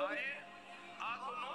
ਆਏ ਆ ਕੋ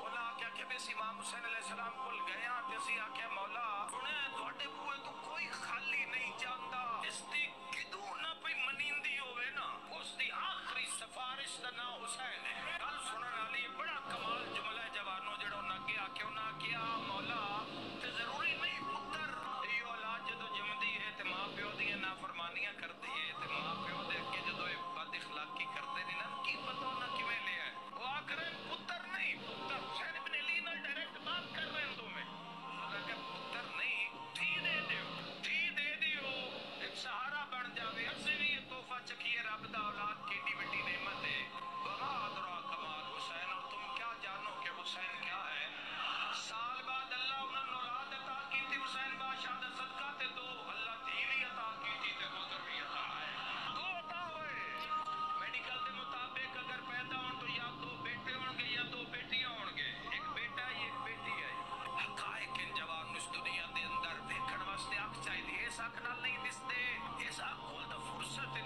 ਉਹਨਾਂ ਆਖਿਆ ਕਿ ਬੇ ਇਮਾਮ ਹੁਸੈਨ ਅਲੈਹ ਸਲਾਮ ਭੁੱਲ ਗਏ ਆ ਤੇ ਅਸੀਂ ਆਖਿਆ ਮੌਲਾ ਸੁਣਿਆ ਤੁਹਾਡੇ ਬੂਏ ਤੋਂ ਕੋਈ ਖਾਲੀ ਨਹੀਂ ਜਾਂਦਾ ਇਸ ਦੀ ਕਿਦੂ ਨਾ ਪਈ ਮਨਿੰਦੀ ਹੋਵੇ ਨਾ ਉਸ ਦੀ ਆਖਰੀ ਸਿਫਾਰਿਸ਼ ਦਾ ਨਾਂ ਹੁਸੈਨ ਹੈ ਗੱਲ ਸੁਣਨ ਵਾਲੀ ਬੜਾ ਕਮਾਲ ਜੁਮਲਾ ਜਵਾਨੋ ਜਿਹੜਾ ਉਹਨਾਂ ਅੱਗੇ ਆਖਿਆ ਉਹਨਾਂ ਆਖਿਆ ਮੌਲਾ ਤੇ ਜ਼ਰੂਰੀ ਨਹੀਂ ਪੁੱਤਰ ਇਹ ਔਲਾਦ ਜਦੋਂ ਜੰਮਦੀ ਹੈ ਤੇ ਮਾਂ ਪਿਓ ਦੀਆਂ ਨਾਫਰਮਾਨੀਆਂ ਕਰਦੀ औलाद केटी बेटी नेमत। है वमा अदरा कमाल, हुसैन, और तुम क्या जानो कि हुसैन क्या है? साल बाद अल्लाह उन्होंने औलाद अता की थी, हुसैन बादशाह दा सदका ते दो, अल्लाह धी भी अता की थी ते गुजर भी अता है। दो अता हुए। मेडिकल के मुताबिक अगर पैदा हो तो या दो बेटे होंगे या दो बेटियाँ होंगे एक बेटा है, एक बेटी है। हकायक इन जवान इस दुनिया दे अंदर देखण वास्ते अख चाहिए। इस अख नाल नहीं दिसदे। इस अख कोल तो फुर्सत